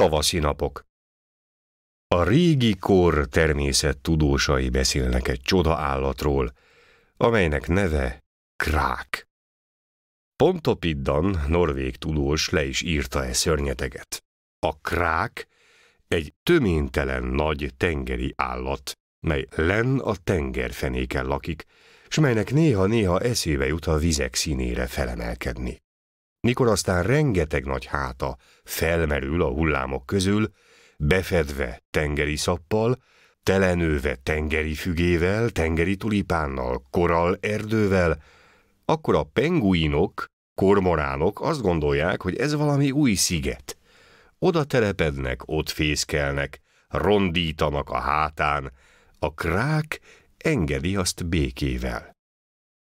Tavaszi napok. A régi kor természet tudósai beszélnek egy csoda állatról, amelynek neve krák. Pontopiddan, norvég tudós le is írta e szörnyeteget. A krák egy töménytelen nagy tengeri állat, mely len a tengerfenéken lakik, s melynek néha-néha eszébe jut a vizek színére felemelkedni. Mikor aztán rengeteg nagy háta felmerül a hullámok közül, befedve tengeri szappal, telenőve tengeri fügével, tengeri tulipánnal, koral erdővel, akkor a penguinok, kormoránok azt gondolják, hogy ez valami új sziget. Oda telepednek, ott fészkelnek, rondítanak a hátán, a krák engedi azt békével.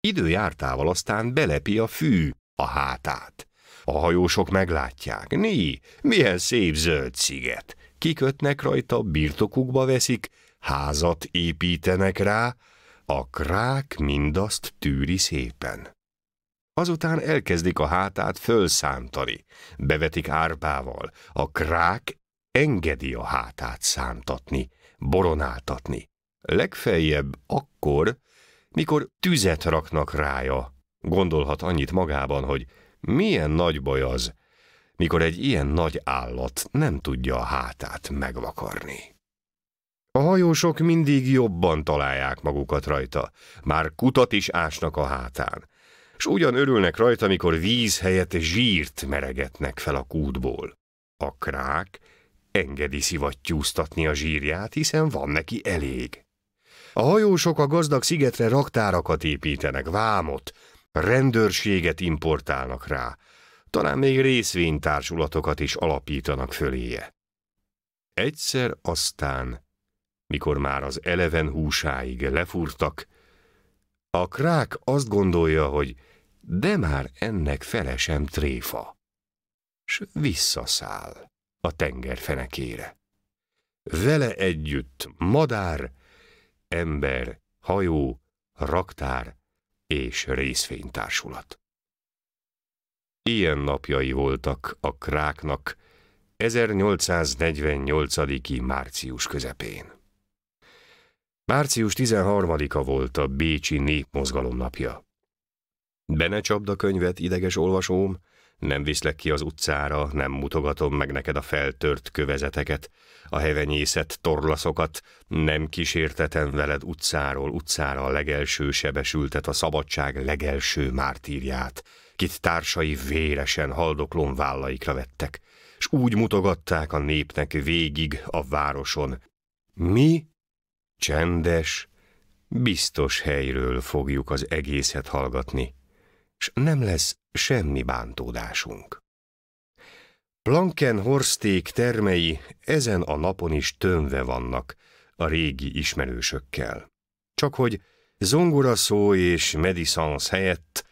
Időjártával aztán belepi a fű a hátát. A hajósok meglátják. Né, milyen szép zöld sziget. Kikötnek rajta, birtokukba veszik, házat építenek rá, a krák mindazt tűri szépen. Azután elkezdik a hátát fölszántani, bevetik árpával, a krák engedi a hátát szántatni, boronáltatni. Legfeljebb akkor, mikor tüzet raknak rája, gondolhat annyit magában, hogy milyen nagy baj az, mikor egy ilyen nagy állat nem tudja a hátát megvakarni. A hajósok mindig jobban találják magukat rajta, már kutat is ásnak a hátán, s ugyan örülnek rajta, mikor víz helyett zsírt meregetnek fel a kútból. A krák engedi szivattyúztatni a zsírját, hiszen van neki elég. A hajósok a gazdag szigetre raktárakat építenek, vámot, rendőrséget importálnak rá, talán még részvénytársulatokat is alapítanak föléje. Egyszer aztán, mikor már az eleven húsáig lefúrtak, a krák azt gondolja, hogy de már ennek fele sem tréfa, s visszaszáll a tenger fenekére. Vele együtt madár, ember, hajó, raktár és részfénytársulat. Ilyen napjai voltak a kráknak 1848. március közepén. Március 13-a volt a Bécsi Népmozgalom napja. A könyvet, ideges olvasóm, nem viszlek ki az utcára, nem mutogatom meg neked a feltört kövezeteket, a hevenyészet torlaszokat, nem kísértetem veled utcáról utcára a legelső sebesültet, a szabadság legelső mártírját, kit társai véresen haldoklón vállaikra vettek, s úgy mutogatták a népnek végig a városon. Mi, csendes, biztos helyről fogjuk az egészet hallgatni, s nem lesz semmi bántódásunk. Plankenhorsték termei ezen a napon is tömve vannak a régi ismerősökkel. Csak hogy zongoraszó és medisans helyett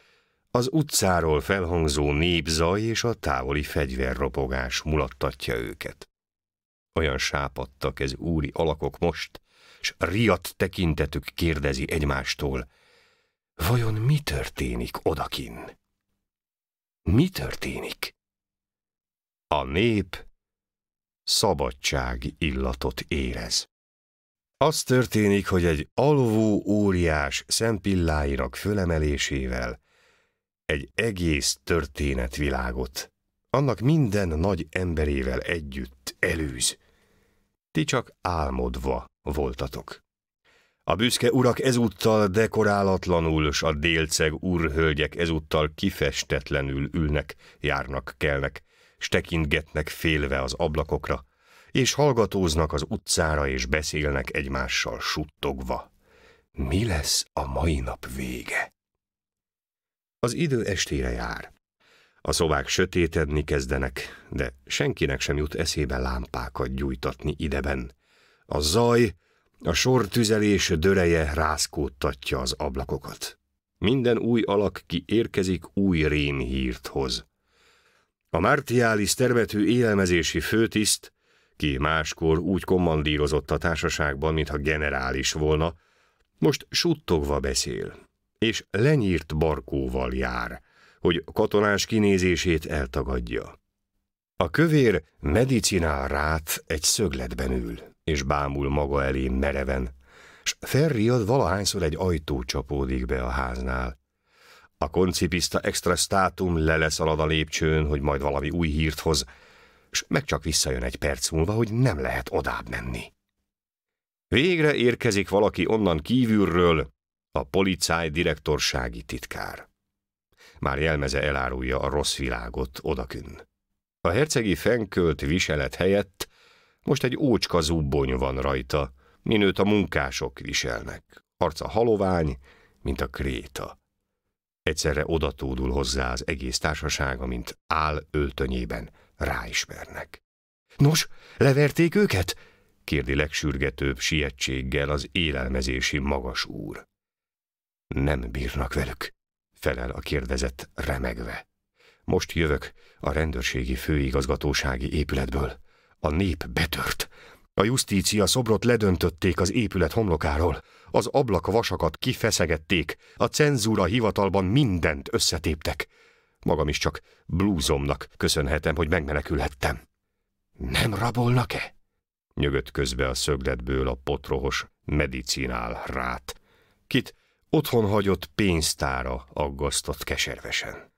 az utcáról felhangzó népzaj és a távoli fegyverropogás mulattatja őket. Olyan sápadtak ez úri alakok most, s riadt tekintetük kérdezi egymástól, vajon mi történik odakin? Mi történik? A nép szabadság illatot érez. Az történik, hogy egy alvó óriás szempilláinak fölemelésével egy egész történetvilágot, annak minden nagy emberével együtt elűz. Ti csak álmodva voltatok. A büszke urak ezúttal dekorálatlanul, s a délceg urhölgyek ezúttal kifestetlenül ülnek, járnak, kelnek, s tekintgetnek félve az ablakokra, és hallgatóznak az utcára, és beszélnek egymással suttogva. Mi lesz a mai nap vége? Az idő estére jár. A szobák sötétedni kezdenek, de senkinek sem jut eszébe lámpákat gyújtatni ideben. A zaj, a sor tüzelés döreje rázkódtatja az ablakokat. Minden új alak ki érkezik, új rémhírt hoz. A Martialis termető élelmezési főtiszt, ki máskor úgy kommandírozott a társaságban, mintha generális volna, most suttogva beszél, és lenyírt barkóval jár, hogy katonás kinézését eltagadja. A kövér medicinál rát egy szögletben ül, és bámul maga elé mereven, s felriad valahányszor egy ajtó csapódik be a háznál. A koncipista extra státum leleszalad a lépcsőn, hogy majd valami új hírt hoz, s meg csak visszajön egy perc múlva, hogy nem lehet odább menni. Végre érkezik valaki onnan kívülről, a policáj direktorsági titkár. Már jelmeze elárulja a rossz világot odakün. A hercegi fenkölt viselet helyett most egy ócska zubbony van rajta, minőt a munkások viselnek. Arca halovány, mint a kréta. Egyszerre odatódul hozzá az egész társasága, mint áll öltönyében ráismernek. Nos, leverték őket? kérdi legsürgetőbb sietséggel az élelmezési magas úr. Nem bírnak velük, felel a kérdezett remegve. Most jövök a rendőrségi főigazgatósági épületből. A nép betört. A justícia szobrot ledöntötték az épület homlokáról. Az ablak vasakat kifeszegették. A cenzúra hivatalban mindent összetéptek. Magam is csak blúzomnak köszönhetem, hogy megmenekülhettem. Nem rabolnak-e? Nyögött közbe a szögletből a potrohos medicinál rát. Kit otthon hagyott pénztára aggasztott keservesen.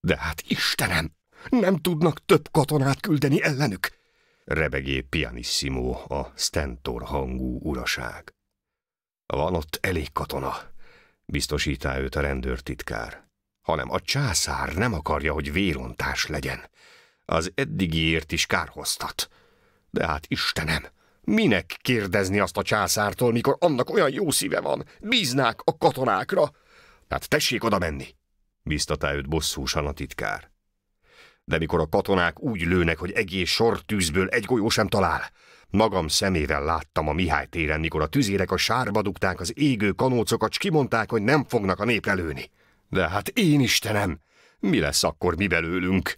De hát Istenem, nem tudnak több katonát küldeni ellenük! Rebegé pianissimo a stentor hangú uraság. Van ott elég katona, biztosítá őt a rendőrtitkár hanem a császár nem akarja, hogy vérontás legyen. Az eddigiért is kárhoztat. De hát Istenem, minek kérdezni azt a császártól, mikor annak olyan jó szíve van? Bíznák a katonákra? Hát tessék oda menni, biztatá őt bosszúsan a titkár. De mikor a katonák úgy lőnek, hogy egész sor tűzből egy golyó sem talál, Magam szemével láttam a Mihály téren, mikor a tüzérek a sárba dugták az égő kanócokat, s kimondták, hogy nem fognak a népre lőni. De hát én Istenem, mi lesz akkor mi belőlünk?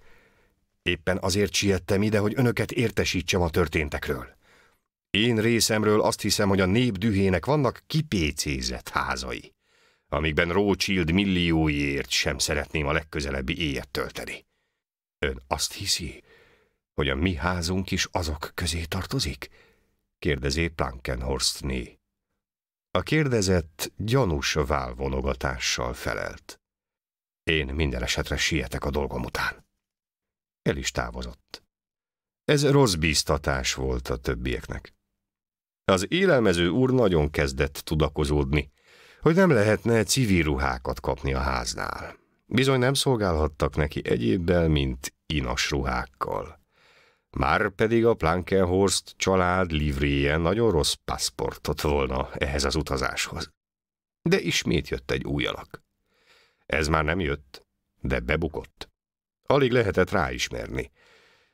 Éppen azért siettem ide, hogy önöket értesítsem a történtekről. Én részemről azt hiszem, hogy a nép dühének vannak kipécézett házai, amikben Rothschild millióiért sem szeretném a legközelebbi éjet tölteni. Ön azt hiszi, hogy a mi házunk is azok közé tartozik? kérdezé Plankenhorstné. A kérdezett gyanús válvonogatással felelt. Én minden esetre sietek a dolgom után. El is távozott. Ez rossz bíztatás volt a többieknek. Az élelmező úr nagyon kezdett tudakozódni, hogy nem lehetne civil ruhákat kapni a háznál. Bizony nem szolgálhattak neki egyébbel, mint inas ruhákkal. Már pedig a Plankenhorst család livréje nagyon rossz paszportot volna ehhez az utazáshoz. De ismét jött egy új alak. Ez már nem jött, de bebukott. Alig lehetett ráismerni.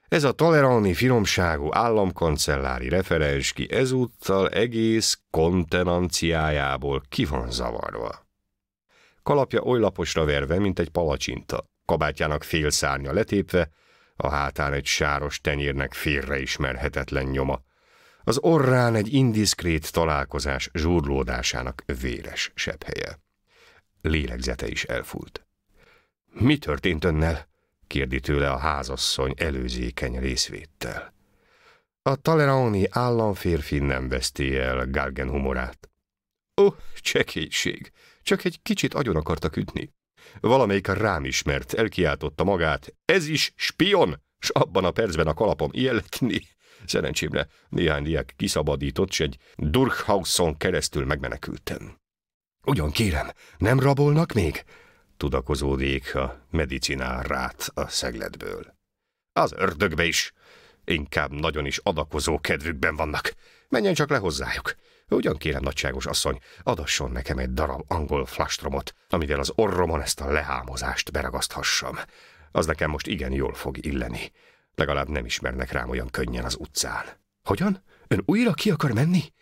Ez a tolerálni finomságú államkancellári referens ki ezúttal egész kontenanciájából ki van zavarva. Kalapja oly laposra verve, mint egy palacsinta, kabátjának fél szárnya letépve, a hátán egy sáros tenyérnek félreismerhetetlen nyoma, az orrán egy indiszkrét találkozás zsúrlódásának véres sebhelye. Lélegzete is elfúlt. Mi történt önnel? kérdi tőle a házasszony előzékeny részvéttel. A Taleraoni államférfi nem veszti el Galgen humorát. Ó, oh, csekélység, csak egy kicsit agyon akartak ütni. Valamelyik rám ismert, elkiáltotta magát. Ez is spion! S abban a percben a kalapom illetni. Szerencsémre néhány diák kiszabadított, s egy Durkhauson keresztül megmenekültem. Ugyan kérem, nem rabolnak még? Tudakozódik a medicinál rát a szegletből. Az ördögbe is. Inkább nagyon is adakozó kedvükben vannak. Menjen csak le hozzájuk. Ugyan kérem, nagyságos asszony, adasson nekem egy darab angol flastromot, amivel az orromon ezt a lehámozást beragaszthassam. Az nekem most igen jól fog illeni. Legalább nem ismernek rám olyan könnyen az utcán. Hogyan? Ön újra ki akar menni?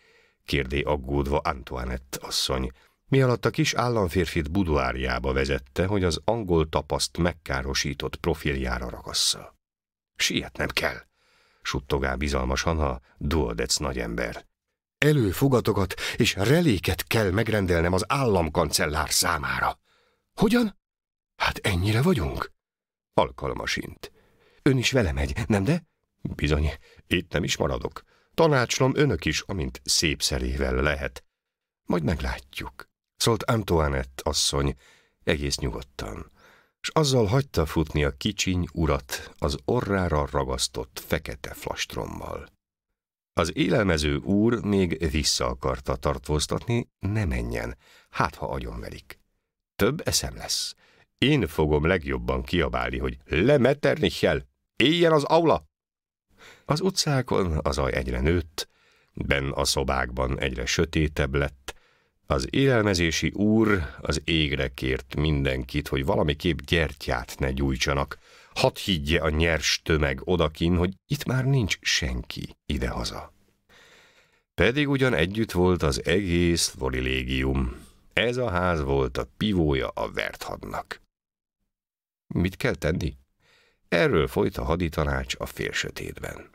kérdé aggódva Antoinette asszony, mi alatt a kis államférfit buduárjába vezette, hogy az angol tapaszt megkárosított profiljára ragassza. Sietnem kell, suttogál bizalmasan a duodec nagyember. Előfogatokat és reléket kell megrendelnem az államkancellár számára. Hogyan? Hát ennyire vagyunk? Alkalmasint. Ön is vele megy, nem de? Bizony, itt nem is maradok. Tanácslom önök is, amint szép szerével lehet. Majd meglátjuk, szólt Antoinette asszony, egész nyugodtan, és azzal hagyta futni a kicsiny urat az orrára ragasztott fekete flastrommal. Az élelmező úr még vissza akarta tartóztatni, ne menjen, hát ha agyonverik. Több eszem lesz. Én fogom legjobban kiabálni, hogy le Metternichel, éljen az aula! Az utcákon az aj egyre nőtt, benn a szobákban egyre sötétebb lett, az élelmezési úr az égre kért mindenkit, hogy valamiképp gyertyát ne gyújtsanak, hadd higgye a nyers tömeg odakin, hogy itt már nincs senki idehaza. Pedig ugyan együtt volt az egész vorilégium. Ez a ház volt a pivója a verthadnak. Mit kell tenni? Erről folyt a haditanács a félsötétben.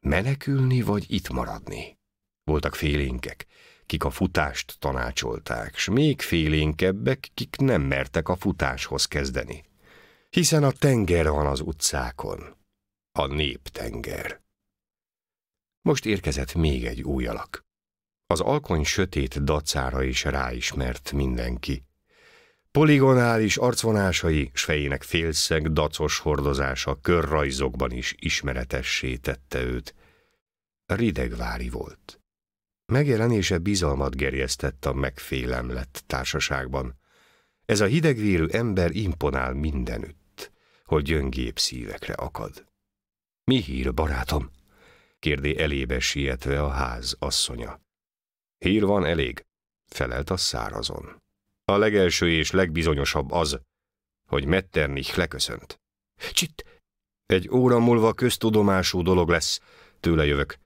Menekülni vagy itt maradni? Voltak félénkek, kik a futást tanácsolták, s még félénkebbek, kik nem mertek a futáshoz kezdeni. Hiszen a tenger van az utcákon, a néptenger. Most érkezett még egy új alak. Az alkony sötét dacára is ráismert mindenki. Poligonális arcvonásai, s fejének félszeg, dacos hordozása körrajzokban is ismeretessé tette őt. Ridegvári volt. Megjelenése bizalmat gerjesztett a megfélemlett társaságban. Ez a hidegvérű ember imponál mindenütt, hogy gyöngébb szívekre akad. Mi hír, barátom? kérdé elébe sietve a ház asszonya. Hír van elég, felelt a szárazon. A legelső és legbizonyosabb az, hogy Metternich leköszönt. Csitt! Egy óra múlva köztudomású dolog lesz, tőle jövök.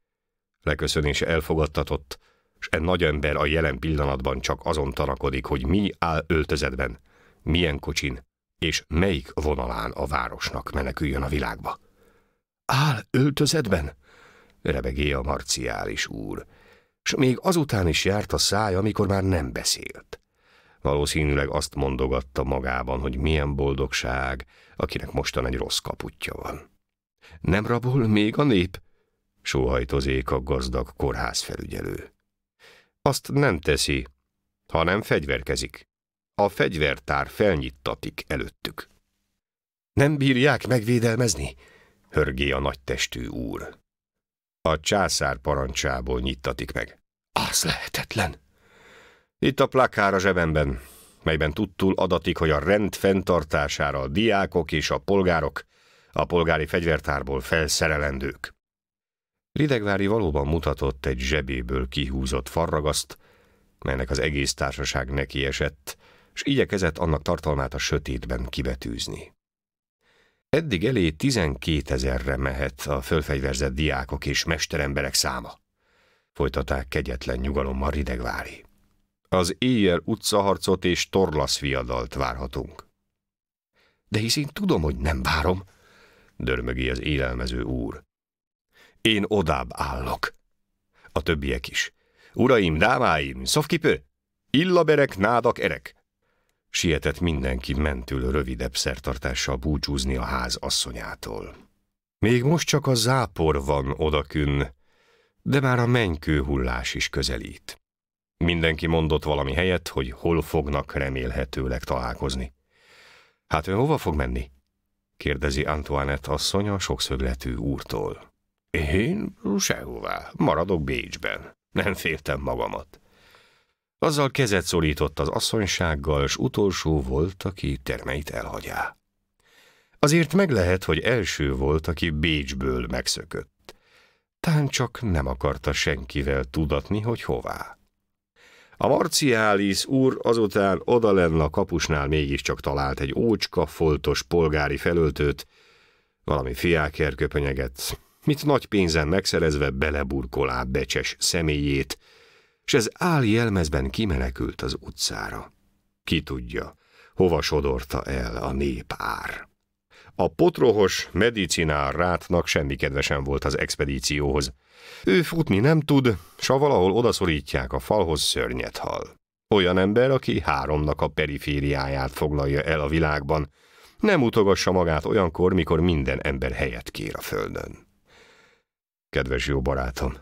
Leköszönése elfogadtatott, s egy nagy ember a jelen pillanatban csak azon tanakodik, hogy mi áll öltözetben, milyen kocsin, és melyik vonalán a városnak meneküljön a világba. Áll öltözetben? rebegé a marciális úr, s még azután is járt a száj, amikor már nem beszélt. Valószínűleg azt mondogatta magában, hogy milyen boldogság, akinek mostan egy rossz kaputja van. Nem rabol még a nép? sóhajtozék a gazdag kórházfelügyelő. Azt nem teszi, hanem fegyverkezik. A fegyvertár felnyittatik előttük. Nem bírják megvédelmezni? hörgé a nagy testű úr. A császár parancsából nyittatik meg. Az lehetetlen. Itt a plakár a zsebemben, melyben tudtul adatik, hogy a rend fenntartására a diákok és a polgárok a polgári fegyvertárból felszerelendők. Ridegvári valóban mutatott egy zsebéből kihúzott farragaszt, melynek az egész társaság neki esett, s igyekezett annak tartalmát a sötétben kibetűzni. Eddig elé tizenkét ezerre mehet a fölfegyverzett diákok és mesteremberek száma. Folytaták kegyetlen nyugalommal Ridegvári. Az éjjel utcaharcot és torlasz viadalt várhatunk. De hisz én tudom, hogy nem várom, dörmögi az élelmező úr. Én odább állok. A többiek is. Uraim, dámáim, szofkipő, illaberek, nádak, erek. Sietett mindenki mentül rövidebb szertartással búcsúzni a ház asszonyától. Még most csak a zápor van odakün, de már a mennykő hullás is közelít. Mindenki mondott valami helyet, hogy hol fognak remélhetőleg találkozni. Hát ő hova fog menni? kérdezi Antoinette asszony a sokszögletű úrtól. Én sehová, maradok Bécsben. Nem féltem magamat. Azzal kezet szorított az asszonysággal, s utolsó volt, aki termeit elhagyá. Azért meg lehet, hogy első volt, aki Bécsből megszökött. Tán csak nem akarta senkivel tudatni, hogy hová. A Marciális úr azután odalenn a kapusnál mégiscsak talált egy ócska, foltos polgári felöltőt, valami fiákerköpönyeget, mit nagy pénzen megszerezve beleburkolá becses személyét, és ez áll jelmezben kimenekült az utcára. Ki tudja, hova sodorta el a népár. A potrohos medicinál rátnak semmi kedvesen volt az expedícióhoz. Ő futni nem tud, s ha valahol odaszorítják a falhoz, szörnyet hal. Olyan ember, aki háromnak a perifériáját foglalja el a világban, Nem utogassa magát olyankor, mikor minden ember helyet kér a földön. Kedves jó barátom,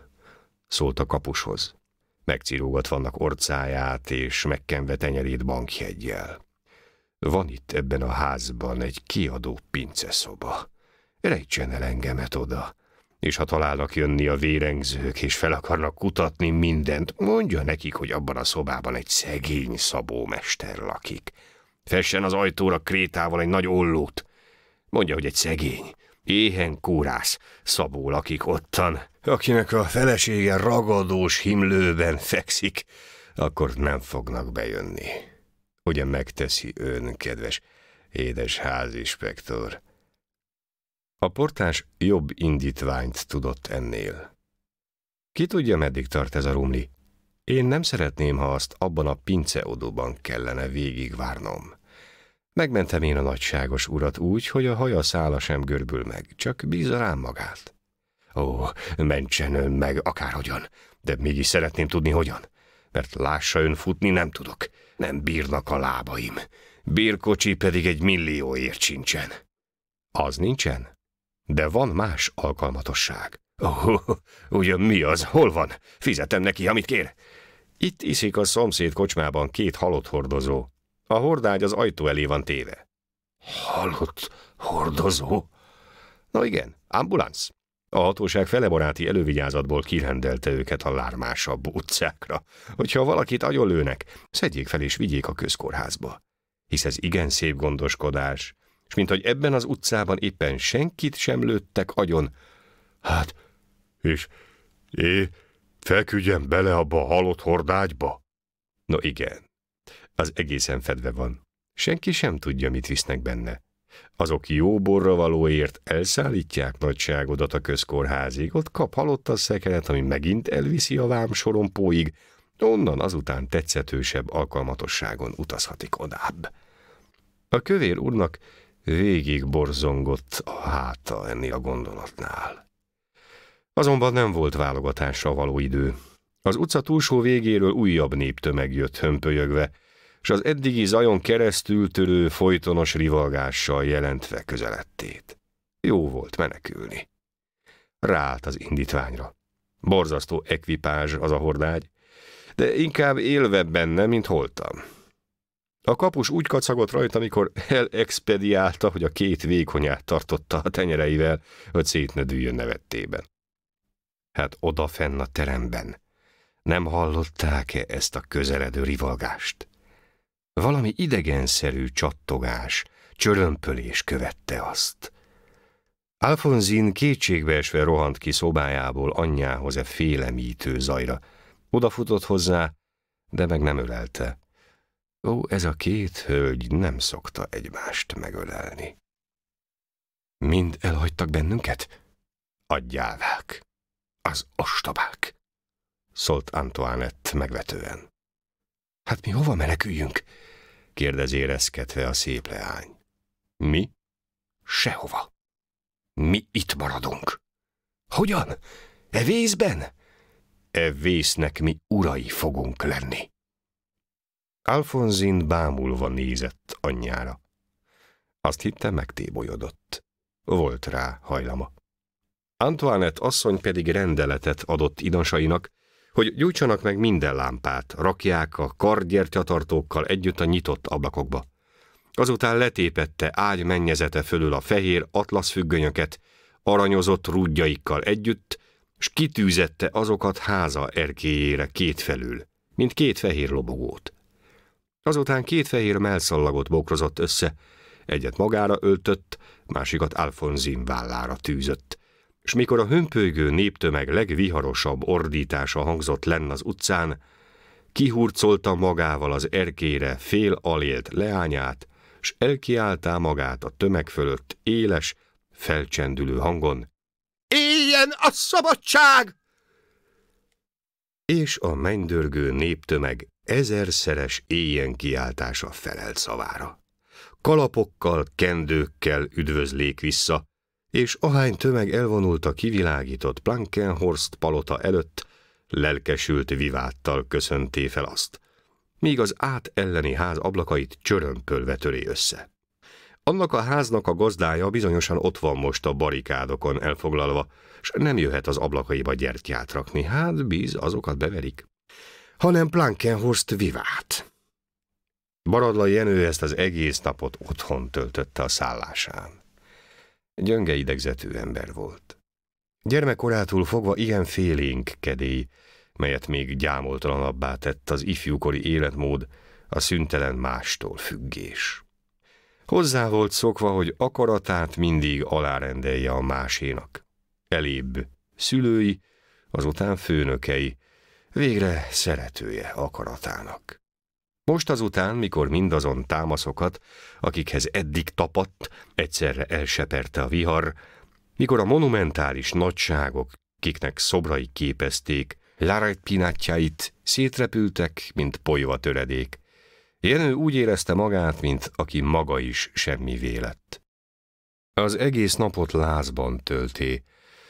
szólt a kapushoz. Megcirógat vannak orcáját és megkenve tenyerét bankjegyel. Van itt ebben a házban egy kiadó pinceszoba. Rejtsen el engemet oda, és ha találnak jönni a vérengzők, és fel akarnak kutatni mindent, mondja nekik, hogy abban a szobában egy szegény szabómester lakik. Fessen az ajtóra krétával egy nagy ollót. Mondja, hogy egy szegény, éhen kórász szabó lakik ottan, akinek a felesége ragadós himlőben fekszik, akkor nem fognak bejönni. Ugye megteszi ön, kedves édes házispektor? A portás jobb indítványt tudott ennél. Ki tudja, meddig tart ez a rumli? Én nem szeretném, ha azt abban a pinceodóban kellene végigvárnom. Megmentem én a nagyságos urat úgy, hogy a haja szála sem görbül meg, csak bízza rám magát. Ó, mentsen ön meg akárhogyan, de mégis szeretném tudni hogyan, mert lássa ön futni nem tudok, nem bírnak a lábaim. Bírkocsi pedig egy millióért sincsen. Az nincsen? De van más alkalmatosság. Ó, ugyan mi az? Hol van? Fizetem neki, amit kér. Itt iszik a szomszéd kocsmában két halott hordozó. A hordágy az ajtó elé van téve. Halott hordozó? No igen, ambulánc. A hatóság felebaráti elővigyázatból kirendelte őket a lármásabb utcákra. Hogyha valakit agyonlőnek, szedjék fel és vigyék a közkórházba. Hisz ez igen szép gondoskodás, és mint hogy ebben az utcában éppen senkit sem lőttek agyon. Hát, és é, felküldjem bele abba a halott hordágyba? No igen, az egészen fedve van. Senki sem tudja, mit visznek benne. Azok jó borra valóért elszállítják nagyságodat a közkórházig, ott kap halott a szekeret, ami megint elviszi a vám sorompóig, onnan azután tetszetősebb alkalmatosságon utazhatik odább. A kövér úrnak végig borzongott a háta enni a gondolatnál. Azonban nem volt válogatásra való idő. Az utca túlsó végéről újabb néptömeg jött hömpölyögve, és az eddigi zajon keresztül törő folytonos rivalgással jelentve közelettét. Jó volt menekülni. Ráállt az indítványra. Borzasztó ekvipázs az a hordágy, de inkább élve benne, mint holtam. A kapus úgy kacagott rajta, amikor elexpediálta, hogy a két vékonyát tartotta a tenyereivel, hogy szét ne dűjön nevettében. Hát oda fenn a teremben. Nem hallották-e ezt a közeledő rivalgást? Valami idegenszerű csattogás, csörömpölés követte azt. Alfonzin kétségbeesve rohant ki szobájából anyjához e félemítő zajra. Odafutott hozzá, de meg nem ölelte. Ó, ez a két hölgy nem szokta egymást megölelni. Mind elhagytak bennünket? Adjávák. Az ostobák, szólt Antoinette megvetően. Hát mi hova meneküljünk? kérdezi érezkedve a szép leány. Mi? Sehova. Mi itt maradunk. Hogyan? E vízben? E vésznek mi urai fogunk lenni. Alfonzin bámulva nézett anyjára. Azt hitte megtébolyodott. Volt rá hajlama. Antoinette asszony pedig rendeletet adott idonsainak, hogy gyújtsanak meg minden lámpát, rakják a kardgyertyatartókkal együtt a nyitott ablakokba. Azután letépette ágy mennyezete fölül a fehér atlaszfüggönyöket, aranyozott rúdjaikkal együtt, s kitűzette azokat háza erkéjére kétfelül, mint két fehér lobogót. Azután két fehér melszallagot bokrozott össze, egyet magára öltött, másikat Alfonzin vállára tűzött, és mikor a hömpölygő néptömeg legviharosabb ordítása hangzott lenn az utcán, kihurcolta magával az erkére fél alélt leányát, s elkiáltá magát a tömeg fölött éles, felcsendülő hangon. Éljen a szabadság! És a mennydörgő néptömeg ezerszeres éjjen kiáltása felelt szavára. Kalapokkal, kendőkkel üdvözlék vissza, és ahány tömeg elvonult a kivilágított Plankenhorst palota előtt, lelkesült viváttal köszönté fel azt, míg az át elleni ház ablakait csörömpölve töré össze. Annak a háznak a gazdája bizonyosan ott van most a barikádokon elfoglalva, s nem jöhet az ablakaiba gyertyát rakni. Hát, bíz, azokat beverik. Hanem Plankenhorst vivát. Baradla Jenő ezt az egész napot otthon töltötte a szállásán. Gyönge idegzetű ember volt. Gyermekkorától fogva ilyen félénk kedély, melyet még gyámoltalanabbá tett az ifjúkori életmód, a szüntelen mástól függés. Hozzá volt szokva, hogy akaratát mindig alárendelje a másénak. Elébb szülői, azután főnökei, végre szeretője akaratának. Most azután, mikor mindazon támaszokat, akikhez eddig tapadt, egyszerre elseperte a vihar, mikor a monumentális nagyságok, kiknek szobrai képezték, Laret pinátjait szétrepültek, mint polyva töredék, Jenő úgy érezte magát, mint aki maga is semmi vélett. Az egész napot lázban tölté,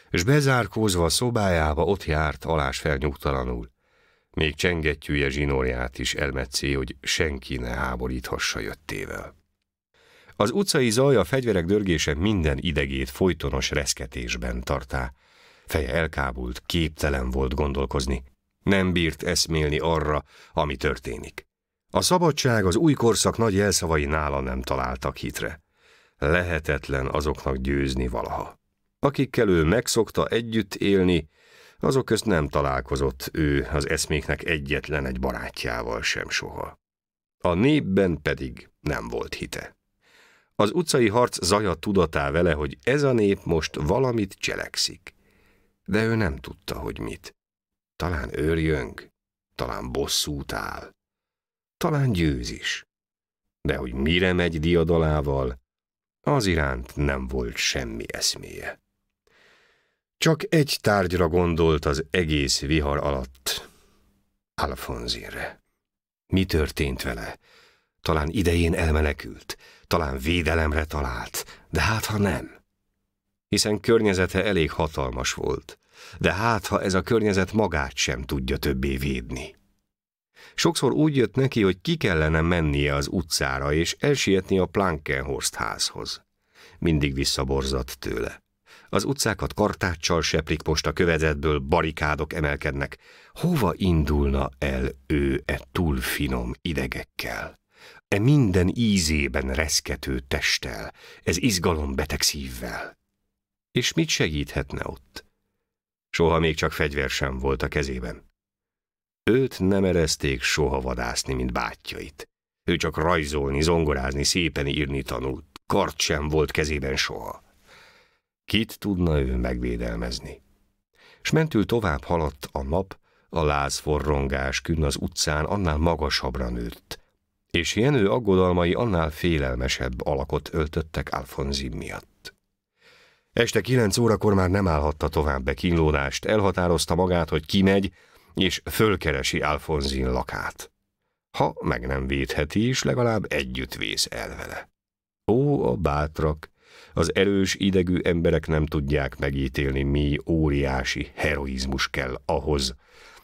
és bezárkózva szobájába ott járt alás felnyugtalanul. Még csengettyűje zsinórját is elmetszé, hogy senki ne háboríthassa jöttével. Az utcai zaj, a fegyverek dörgése minden idegét folytonos reszketésben tartá. Feje elkábult, képtelen volt gondolkozni. Nem bírt eszmélni arra, ami történik. A szabadság az új korszak nagy jelszavai nála nem találtak hitre. Lehetetlen azoknak győzni valaha. Akikkel ő megszokta együtt élni, azok közt nem találkozott ő az eszméknek egyetlen egy barátjával sem soha. A népben pedig nem volt hite. Az utcai harc zaja tudatá vele, hogy ez a nép most valamit cselekszik. De ő nem tudta, hogy mit. Talán őrjöng, talán bosszút áll. Talán győz is. De hogy mire megy diadalával, az iránt nem volt semmi eszméje. Csak egy tárgyra gondolt az egész vihar alatt. Alfonzinre. Mi történt vele? Talán idején elmenekült, talán védelemre talált, de hát ha nem. Hiszen környezete elég hatalmas volt, de hát ha ez a környezet magát sem tudja többé védni. Sokszor úgy jött neki, hogy ki kellene mennie az utcára, és elsietni a Plankenhorst házhoz. Mindig visszaborzott tőle. Az utcákat kartáccsal seplik most a kövezetből, barikádok emelkednek. Hova indulna el ő e túl finom idegekkel? E minden ízében reszkető testtel, ez izgalombeteg szívvel? És mit segíthetne ott? Soha még csak fegyver sem volt a kezében. Őt nem erezték soha vadászni, mint bátyjait. Ő csak rajzolni, zongorázni, szépen írni tanult. Kart sem volt kezében soha. Kit tudna ő megvédelmezni? S mentül tovább haladt a nap, a lázforrongás künn az utcán annál magasabbra nőtt, és Jenő aggodalmai annál félelmesebb alakot öltöttek Alfonzim miatt. Este kilenc órakor már nem állhatta tovább be kínlódást, elhatározta magát, hogy kimegy, és fölkeresi Alfonzin lakát. Ha meg nem védheti is, legalább együtt vész el vele. Ó, a bátrak, az erős idegű emberek nem tudják megítélni, mi óriási heroizmus kell ahhoz,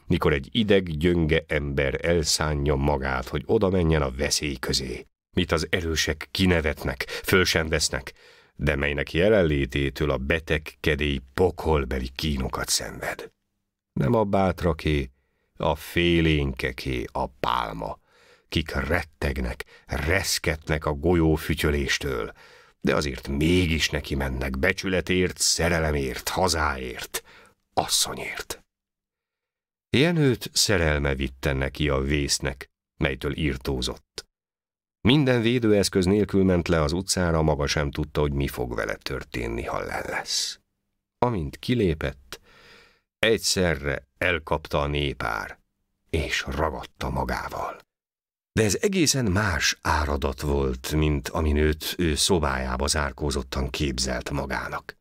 mikor egy ideg, gyönge ember elszánja magát, hogy oda menjen a veszély közé. Mit az erősek kinevetnek, föl sem vesznek, de melynek jelenlététől a beteg kedély pokolbeli kínokat szenved. Nem a bátraké, a félénkeké a pálma, kik rettegnek, reszketnek a golyó fütyöléstől, de azért mégis neki mennek becsületért, szerelemért, hazáért, asszonyért. Jenőt szerelme vitte neki a vésznek, melytől írtózott. Minden védőeszköz nélkül ment le az utcára, maga sem tudta, hogy mi fog vele történni, ha len lesz. Amint kilépett, egyszerre elkapta a népár, és ragadta magával. De ez egészen más áradat volt, mint amin őt ő szobájába zárkózottan képzelt magának.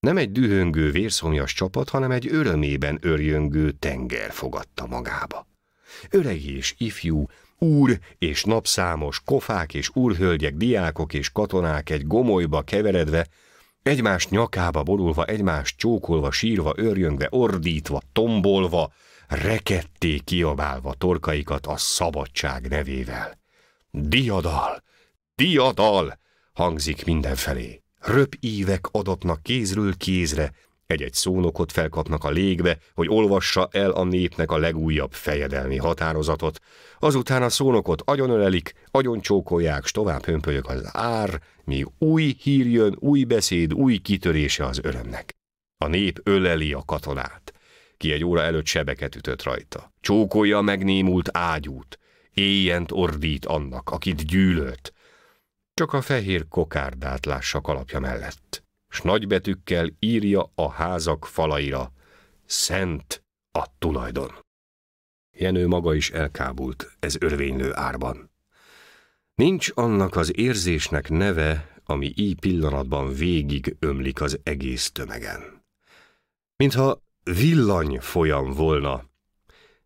Nem egy dühöngő vérszomjas csapat, hanem egy örömében örjöngő tenger fogadta magába. Öreg és ifjú, úr és napszámos, kofák és úrhölgyek, diákok és katonák egy gomolyba keveredve, egymás nyakába borulva, egymás csókolva, sírva, örjöngve, ordítva, tombolva, reketté kiabálva torkaikat a szabadság nevével. Diadal! Diadal! Hangzik mindenfelé. Röp ívek adatnak kézről kézre, egy-egy szónokot felkapnak a légbe, hogy olvassa el a népnek a legújabb fejedelmi határozatot. Azután a szónokot agyonölelik, agyoncsókolják, s tovább hömpölyök az ár, míg új hír jön, új beszéd, új kitörése az örömnek. A nép öleli a katonát, ki egy óra előtt sebeket ütött rajta. Csókolja megnémult ágyút, éjjent ordít annak, akit gyűlölt. Csak a fehér kokárdát lássa kalapja mellett s nagybetűkkel írja a házak falaira, szent a tulajdon. Jenő maga is elkábult ez örvénylő árban. Nincs annak az érzésnek neve, ami így pillanatban végig ömlik az egész tömegen. Mintha villany folyam volna,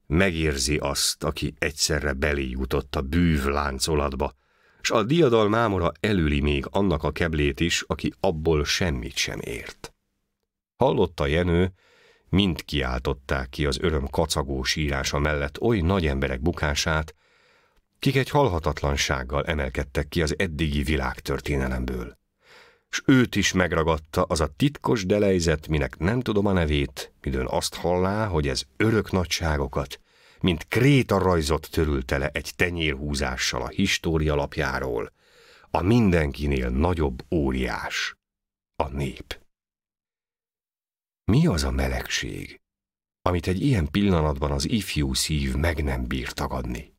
megérzi azt, aki egyszerre belé jutott a bűv láncolatba, s a diadal mámora elüli még annak a keblét is, aki abból semmit sem ért. Hallotta Jenő, mind kiáltották ki az öröm kacagó sírása mellett oly nagy emberek bukását, kik egy halhatatlansággal emelkedtek ki az eddigi világtörténelemből. S őt is megragadta az a titkos delejzet, minek nem tudom a nevét, midőn azt hallá, hogy ez örök nagyságokat, mint kréta rajzot törülte le egy tenyérhúzással a história lapjáról, a mindenkinél nagyobb óriás, a nép. Mi az a melegség, amit egy ilyen pillanatban az ifjú szív meg nem bír tagadni?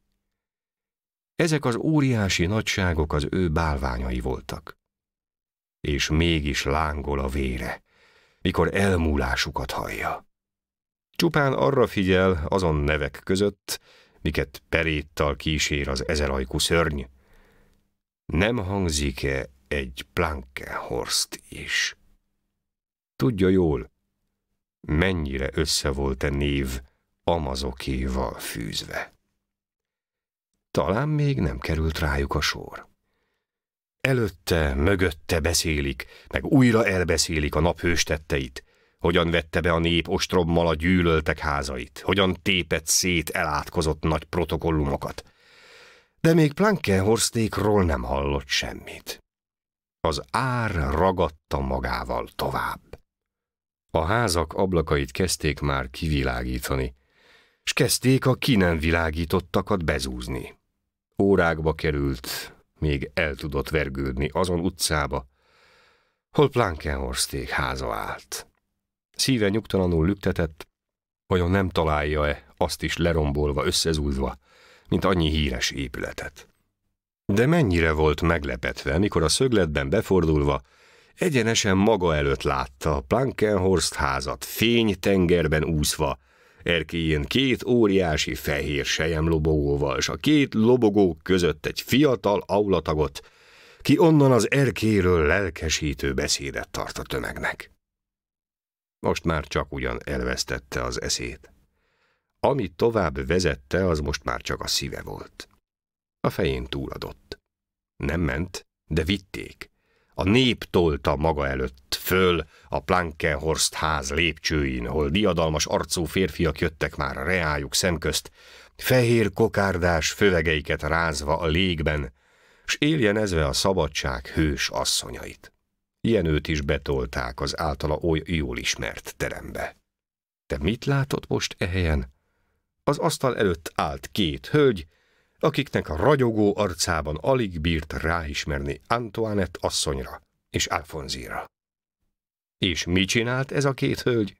Ezek az óriási nagyságok az ő bálványai voltak. És mégis lángol a vére, mikor elmúlásukat hallja. Csupán arra figyel azon nevek között, miket peréttal kísér az ezerajkú szörny. Nem hangzik-e egy Plankenhorst is? Tudja jól, mennyire össze volt-e név Amazokéval fűzve. Talán még nem került rájuk a sor. Előtte, mögötte beszélik, meg újra elbeszélik a naphős tetteit, hogyan vette be a nép ostrommal a gyűlöltek házait, hogyan tépett szét elátkozott nagy protokollumokat. De még Plankenhorstékról nem hallott semmit. Az ár ragadta magával tovább. A házak ablakait kezdték már kivilágítani, s kezdték a ki nem világítottakat bezúzni. Órákba került, még el tudott vergődni azon utcába, hol Plankenhorsték háza állt. Szíve nyugtalanul lüktetett, vajon nem találja-e azt is lerombolva, összezúzva, mint annyi híres épületet. De mennyire volt meglepetve, mikor a szögletben befordulva egyenesen maga előtt látta a Plankenhorst házat fénytengerben úszva, erkéjén két óriási fehér sejem lobogóval, és a két lobogó között egy fiatal aulatagot, ki onnan az erkéről lelkesítő beszédet tart a tömegnek. Most már csak ugyan elvesztette az eszét. Amit tovább vezette, az most már csak a szíve volt. A fején túladott. Nem ment, de vitték. A nép tolta maga előtt föl a Plankenhorst ház lépcsőin, hol diadalmas arcú férfiak jöttek már a reájuk szemközt, fehér kokárdás fövegeiket rázva a légben, s éljenezve a szabadság hős asszonyait. Ilyen őt is betolták az általa oly jól ismert terembe. Te mit látott most e? Az asztal előtt állt két hölgy, akiknek a ragyogó arcában alig bírt ráismerni Antoinette asszonyra és Alfonzira. És mit csinált ez a két hölgy?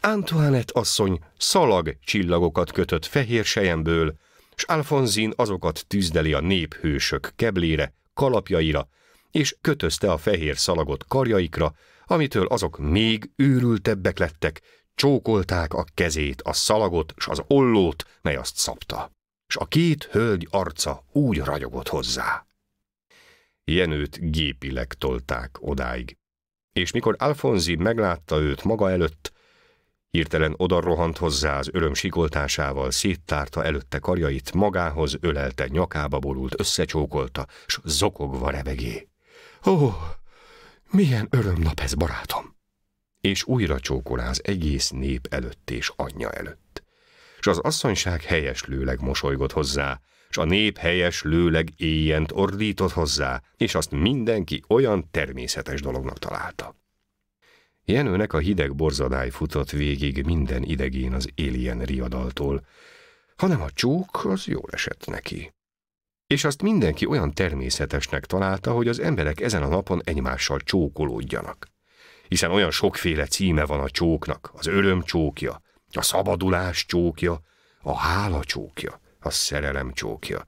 Antoinette asszony szalag csillagokat kötött fehér sejemből, s Alfonzin azokat tűzdeli a néphősök keblére, kalapjaira, és kötözte a fehér szalagot karjaikra, amitől azok még őrültebbek lettek, csókolták a kezét, a szalagot s az ollót, mely azt szapta. S a két hölgy arca úgy ragyogott hozzá. Jenőt gépileg tolták odáig. És mikor Alfonzi meglátta őt maga előtt, hirtelen odarohant hozzá az öröm sikoltásával, széttárta előtte karjait, magához ölelte, nyakába borult, összecsókolta, s zokogva rebegé. Ó, milyen örömnap ez, barátom! És újra csókoláz egész nép előtt és anyja előtt. És az asszonyság helyeslőleg mosolygott hozzá, s a nép helyes lőleg éjjent ordított hozzá, és azt mindenki olyan természetes dolognak találta. Jenőnek a hideg borzadály futott végig minden idegén az élien riadaltól, hanem a csók az jól esett neki. És azt mindenki olyan természetesnek találta, hogy az emberek ezen a napon egymással csókolódjanak. Hiszen olyan sokféle címe van a csóknak, az öröm csókja, a szabadulás csókja, a hála csókja, a szerelem csókja.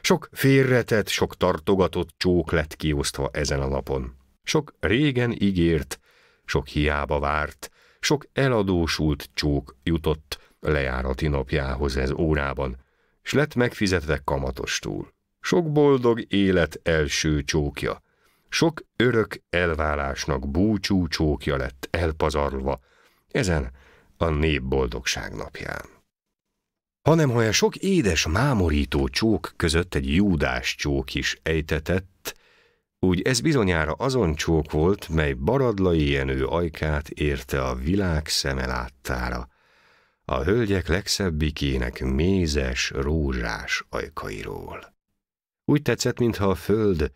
Sok félretett, sok tartogatott csók lett kiosztva ezen a napon. Sok régen ígért, sok hiába várt, sok eladósult csók jutott lejárati napjához ez órában, s lett megfizetve kamatostól. Sok boldog élet első csókja, sok örök elválásnak búcsú csókja lett elpazarlva ezen a nép boldogság napján. Hanem ha sok édes mámorító csók között egy júdás csók is ejtetett, úgy ez bizonyára azon csók volt, mely Baradlai Jenő ajkát érte a világ szeme láttára, a hölgyek legszebbikének mézes, rózsás ajkairól. Úgy tetszett, mintha a föld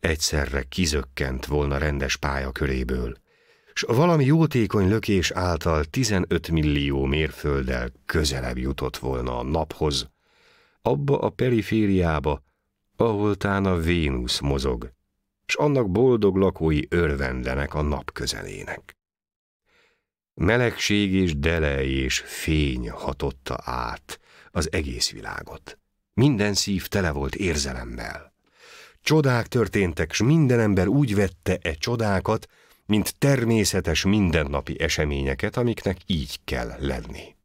egyszerre kizökkent volna rendes pálya köréből, s valami jótékony lökés által 15 millió mérfölddel közelebb jutott volna a naphoz, abba a perifériába, ahol tán a Vénusz mozog, s annak boldog lakói örvendenek a nap közelének. Melegség és delej és fény hatotta át az egész világot. Minden szív tele volt érzelemmel. Csodák történtek, s minden ember úgy vette e csodákat, mint természetes mindennapi eseményeket, amiknek így kell lenni.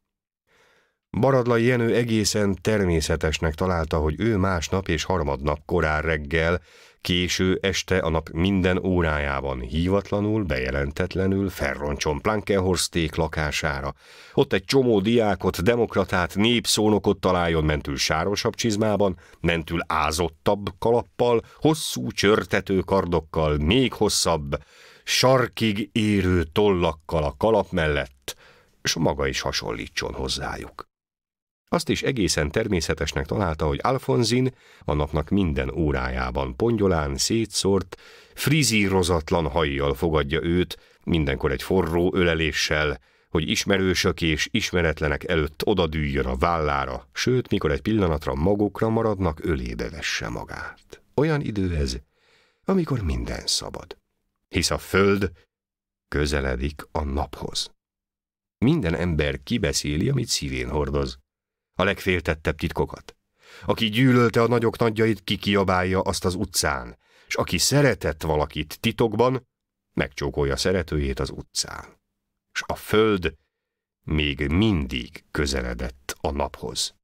Baradlai Jenő egészen természetesnek találta, hogy ő másnap és harmadnap korán reggel Késő este a nap minden órájában hívatlanul, bejelentetlenül felroncson Plankenhorsték lakására. Ott egy csomó diákot, demokratát, népszónokot találjon mentül sárosabb csizmában, mentül ázottabb kalappal, hosszú csörtető kardokkal, még hosszabb, sarkig érő tollakkal a kalap mellett, és maga is hasonlítson hozzájuk. Azt is egészen természetesnek találta, hogy Alfonzin a napnak minden órájában pongyolán, szétszórt, frizírozatlan hajjal fogadja őt, mindenkor egy forró öleléssel, hogy ismerősök és ismeretlenek előtt odadűjjön a vállára, sőt, mikor egy pillanatra magukra maradnak, ölébe vesse magát. Olyan idő ez, amikor minden szabad. Hisz a föld közeledik a naphoz. Minden ember kibeszéli, amit szívén hordoz a legféltettebb titkokat. Aki gyűlölte a nagyok nagyjait, kikiabálja azt az utcán, és aki szeretett valakit titokban, megcsókolja szeretőjét az utcán. És a föld még mindig közeledett a naphoz.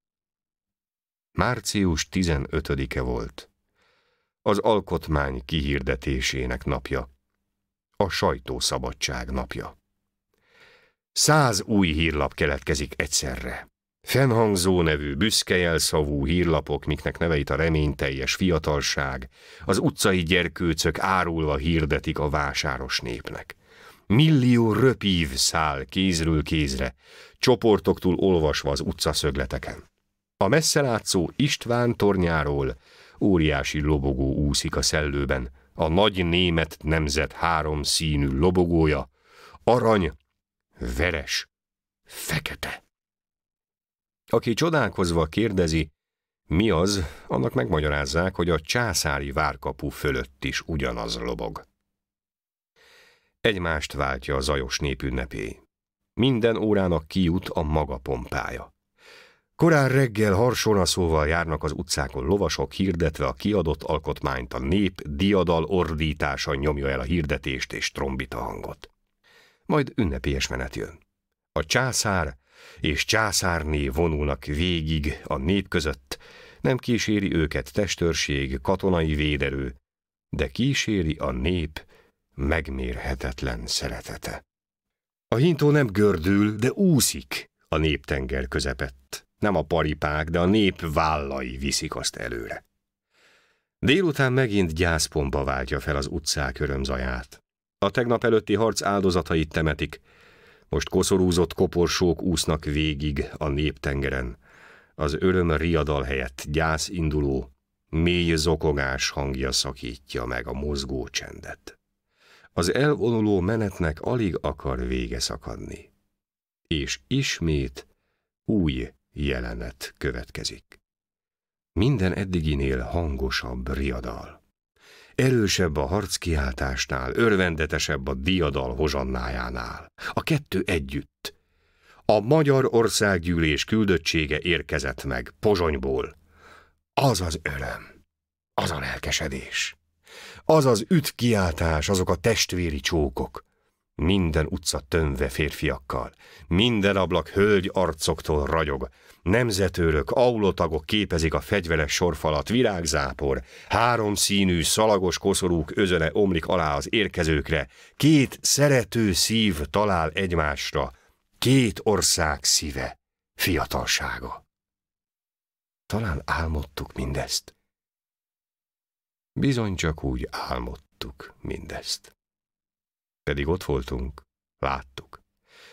Március 15-e volt. Az alkotmány kihirdetésének napja. A sajtószabadság napja. Száz új hírlap keletkezik egyszerre. Fennhangzó nevű, büszke jelszavú hírlapok, miknek neveit a reményteljes fiatalság, az utcai gyerkőcök árulva hirdetik a vásáros népnek. Millió röpív száll kézről kézre, csoportoktól olvasva az utcaszögleteken. A messzelátszó István tornyáról óriási lobogó úszik a szellőben, a nagy német nemzet három színű lobogója, arany, veres, fekete. Aki csodálkozva kérdezi, mi az, annak megmagyarázzák, hogy a császári várkapu fölött is ugyanaz lobog. Egymást váltja a zajos népünnepé. Minden órának kijut a maga pompája. Korán reggel harsonaszóval járnak az utcákon lovasok, hirdetve a kiadott alkotmányt, a nép diadal ordítása nyomja el a hirdetést és trombita hangot. Majd ünnepélyes menet jön. A császár és császárné vonulnak végig a nép között, nem kíséri őket testőrség, katonai véderő, de kíséri a nép megmérhetetlen szeretete. A hintó nem gördül, de úszik a néptenger közepett. Nem a paripák, de a nép vállai viszik azt előre. Délután megint gyászpompa váltja fel az utcák örömzaját. A tegnap előtti harc áldozatait temetik, most koszorúzott koporsók úsznak végig a néptengeren. Az öröm riadal helyett gyász induló, mély zokogás hangja szakítja meg a mozgó csendet. Az elvonuló menetnek alig akar vége szakadni. És ismét új jelenet következik. Minden eddiginél hangosabb riadal. Erősebb a harckiáltásnál, örvendetesebb a diadal hozsannájánál. A kettő együtt. A Magyar Országgyűlés küldöttsége érkezett meg Pozsonyból. Az az öröm, az a lelkesedés, az az üt kiáltás, azok a testvéri csókok, minden utca tömve férfiakkal, minden ablak hölgy arcoktól ragyog, nemzetőrök, aulotagok képezik a fegyveres sorfalat, virágzápor, három színű, szalagos koszorúk özöne omlik alá az érkezőkre, két szerető szív talál egymásra, két ország szíve, fiatalsága. Talán álmodtuk mindezt. Bizony csak úgy álmodtuk mindezt. Pedig ott voltunk, láttuk.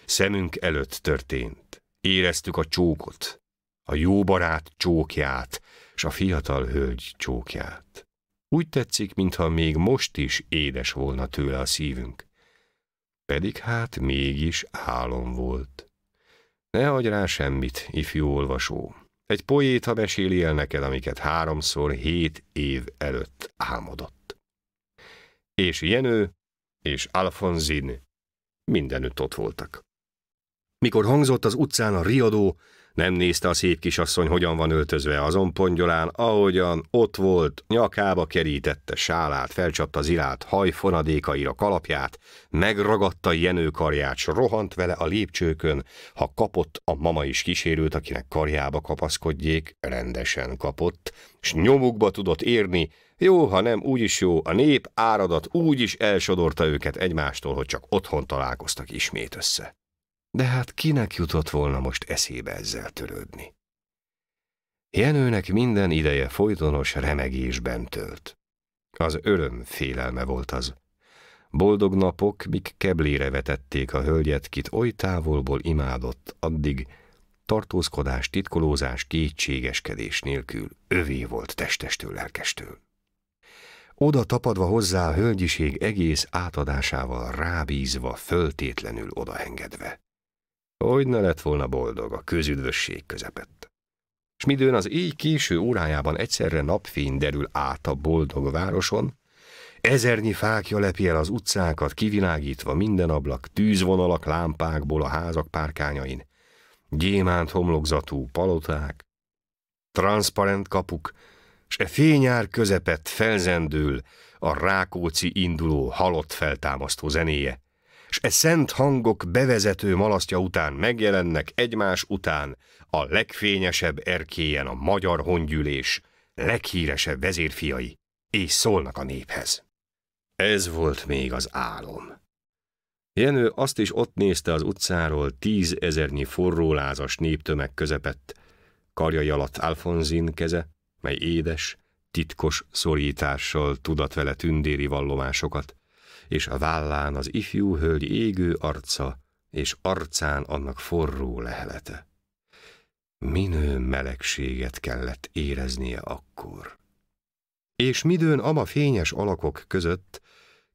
Szemünk előtt történt. Éreztük a csókot, a jó barát csókját, s a fiatal hölgy csókját. Úgy tetszik, mintha még most is édes volna tőle a szívünk. Pedig hát mégis álom volt. Ne adj rá semmit, ifjú olvasó. Egy poéta meséli el neked, amiket háromszor hét év előtt álmodott. És Jenő és Alfonzin mindenütt ott voltak. Mikor hangzott az utcán a riadó, nem nézte a szép kisasszony, hogyan van öltözve azon pongyolán, ahogyan ott volt, nyakába kerítette sálát, felcsapta zilát, hajfonadékaira kalapját, megragadta Jenő karját, s rohant vele a lépcsőkön, ha kapott, a mama is kísérült, akinek karjába kapaszkodjék, rendesen kapott, s nyomukba tudott érni, jó, ha nem, úgyis jó, a nép áradat úgy is elsodorta őket egymástól, hogy csak otthon találkoztak ismét össze. De hát kinek jutott volna most eszébe ezzel törődni? Jenőnek minden ideje folytonos remegésben tölt. Az öröm félelme volt az. Boldog napok, mik keblére vetették a hölgyet, kit oly távolból imádott, addig tartózkodás, titkolózás, kétségeskedés nélkül övé volt testestől, lelkestől. Oda tapadva hozzá a hölgyiség egész átadásával rábízva, föltétlenül odaengedve. Hogy ne lett volna boldog a közüdvösség közepett. S midőn az éj késő órájában egyszerre napfény derül át a boldog városon, ezernyi fákja lepi el az utcákat, kivilágítva minden ablak, tűzvonalak lámpákból a házak párkányain, gyémánt homlokzatú paloták, transzparent kapuk, s e fényár közepett felzendül a Rákóczi induló halott feltámasztó zenéje, s e szent hangok bevezető malasztja után megjelennek egymás után a legfényesebb erkélyen a magyar hongyűlés, leghíresebb vezérfiai, és szólnak a néphez. Ez volt még az álom. Jenő azt is ott nézte az utcáról tízezernyi forrólázas néptömeg közepett, karjai alatt Alfonzin keze, mely édes, titkos szorítással tudat vele tündéri vallomásokat, és a vállán az ifjú hölgy égő arca, és arcán annak forró lehelete. Minő melegséget kellett éreznie akkor. És midőn ama fényes alakok között,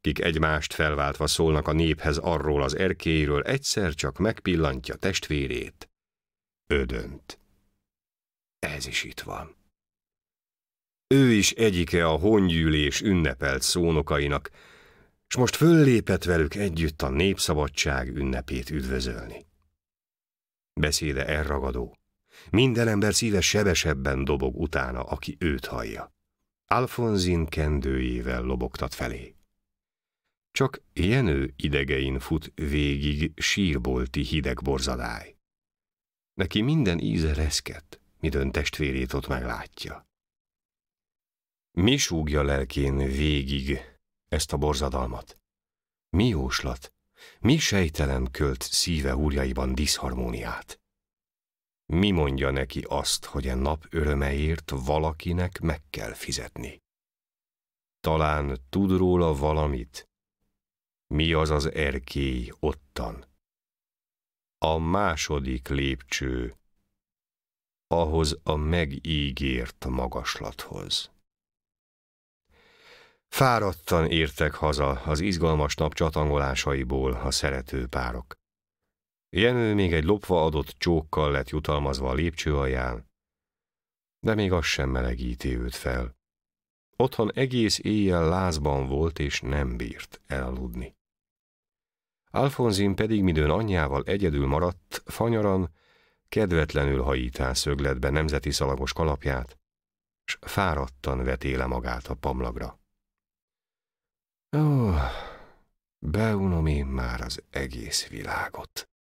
kik egymást felváltva szólnak a néphez arról az erkélyről, egyszer csak megpillantja testvérét. Ödönt. Ez is itt van. Ő is egyike a hongyűlés ünnepelt szónokainak, s most föllépett velük együtt a népszabadság ünnepét üdvözölni. Beszéde elragadó. Minden ember szíve sebesebben dobog utána, aki őt hallja. Alfonzin kendőjével lobogtat felé. Csak Jenő idegein fut végig sírbolti hideg borzadály. Neki minden íze reszket, midőn testvérét ott meglátja. Mi súgja lelkén végig ezt a borzadalmat? Mi jóslat, mi sejtelen költ szíve úrjaiban diszharmóniát? Mi mondja neki azt, hogy a nap örömeért valakinek meg kell fizetni? Talán tud róla valamit? Mi az az erkély ottan? A második lépcső ahhoz a megígért magaslathoz. Fáradtan értek haza az izgalmas nap csatangolásaiból a szerető párok. Jenő még egy lopva adott csókkal lett jutalmazva a lépcső alján, de még az sem melegíti őt fel. Otthon egész éjjel lázban volt, és nem bírt elaludni. Alfonzin pedig midőn anyjával egyedül maradt, fanyaran, kedvetlenül hajítán szögletbe nemzeti szalagos kalapját, s fáradtan vetéle magát a pamlagra. Ó, beunom én már az egész világot.